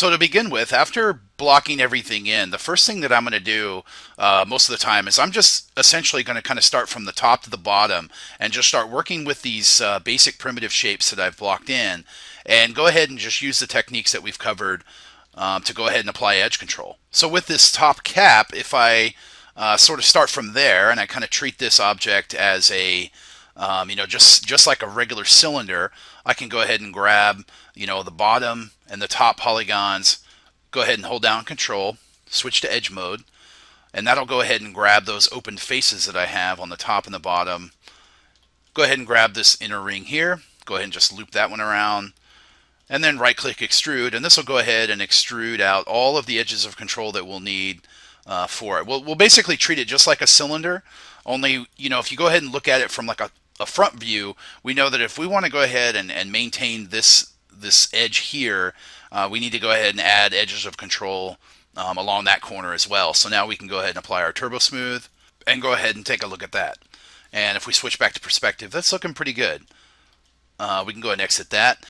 So to begin with, after blocking everything in, the first thing that I'm going to do uh, most of the time is I'm just essentially going to kind of start from the top to the bottom and just start working with these uh, basic primitive shapes that I've blocked in and go ahead and just use the techniques that we've covered um, to go ahead and apply edge control. So with this top cap, if I uh, sort of start from there and I kind of treat this object as a um, you know, just just like a regular cylinder, I can go ahead and grab, you know, the bottom and the top polygons. Go ahead and hold down Control, switch to Edge mode, and that'll go ahead and grab those open faces that I have on the top and the bottom. Go ahead and grab this inner ring here. Go ahead and just loop that one around. And then right click extrude, and this will go ahead and extrude out all of the edges of control that we'll need uh, for it. We'll, we'll basically treat it just like a cylinder, only, you know, if you go ahead and look at it from like a a front view, we know that if we want to go ahead and, and maintain this this edge here, uh, we need to go ahead and add edges of control um, along that corner as well. So now we can go ahead and apply our Turbo Smooth and go ahead and take a look at that. And if we switch back to perspective, that's looking pretty good. Uh, we can go ahead and exit that.